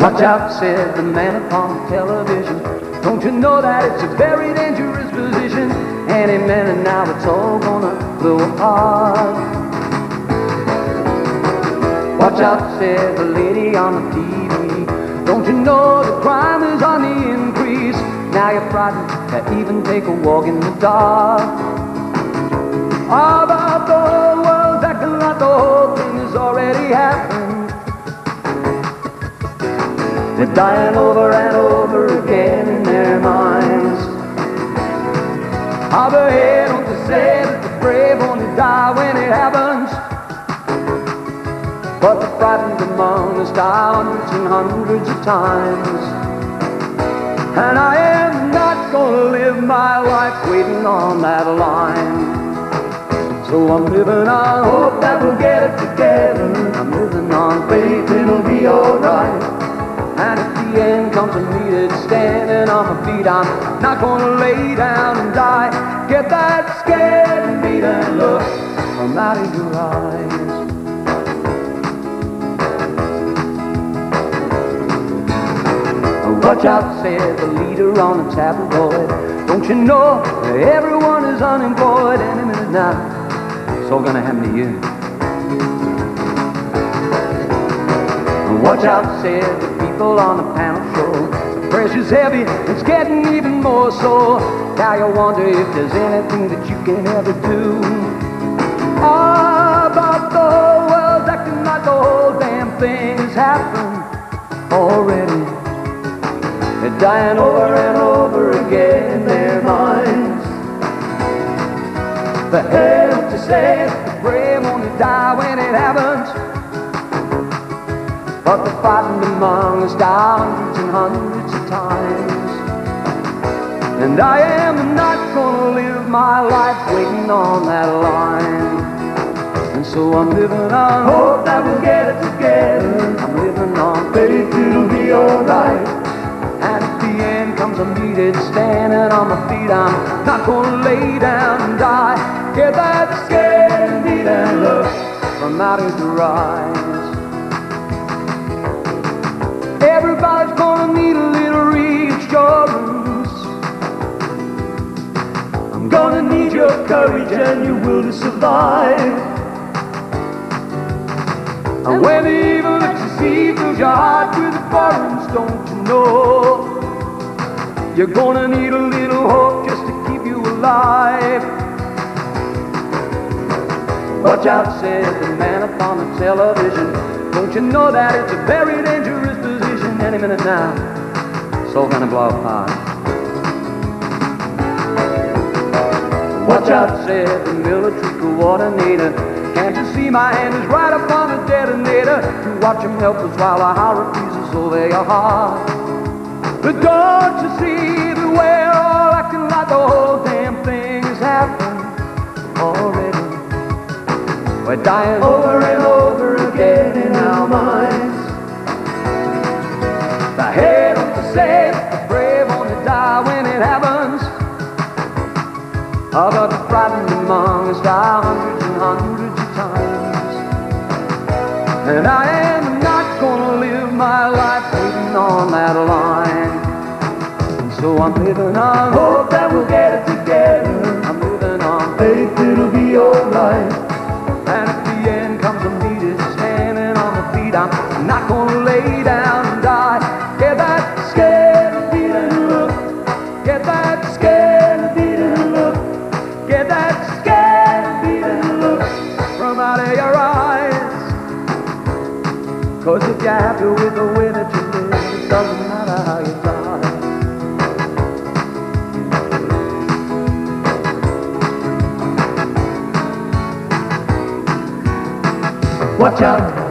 Watch out, said the man upon the television. Don't you know that it's a very dangerous position? Any minute now it's all gonna blow apart. Watch out, said the lady on the TV. Don't you know the crime is on the increase? Now you're frightened to even take a walk in the dark. About the whole world acting like the whole thing has already happened. They're dying over and over again in their minds. I've heard them to say that the brave only die when it happens. But the frightened among us die hundreds and hundreds of times. And I am not gonna live my life waiting on that line. So I'm living on hope that comes to standing on my feet, I'm not gonna lay down and die. Get that scared and beaten look from out of your eyes. Watch out, said the leader on the tabloid. Don't you know everyone is unemployed any minute now? It's all gonna happen to you. Watch out, said people on the panel show. The pressure's heavy, it's getting even more so. Now you wonder if there's anything that you can ever do. Ah, but the whole world's acting like the whole damn thing has happened already. They're dying over and over again in their minds. The hell to say The fighting among us hundreds and hundreds of times. And I am not gonna live my life waiting on that line. And so I'm living on hope that we'll get it together. I'm living on faith it'll be alright. And if the end comes, I'm needed standing on my feet. I'm not gonna lay down and die. Get that scared and beaten look from out of your eyes. Everybody's gonna need a little reassurance. I'm gonna need your courage and your will to survive. And when the evil that you see fills your heart with abhorrence, don't you know? You're gonna need a little hope just to keep you alive. Watch out, said the man upon the television. Don't you know that it's a very dangerous position any minute now? It's all gonna blow apart. Watch out, said the military coordinator. Can't you see my hand is right upon the detonator? You watch him help us while our heart refuses over your heart. But don't you see that we're all acting like the whole damn thing has happened already? We're dying over and over The head of the say the brave only die when it happens. But the frightened among us die hundreds and hundreds of times. And I am not gonna live my life waiting on that line. And so I'm living on hope that we'll get it together. I'm living on faith it'll be alright. And if the end comes, I'm needed standing on my feet. I'm not gonna lay down and die. Cause if you're happy with the way that you live, it doesn't matter how you die. Watch out,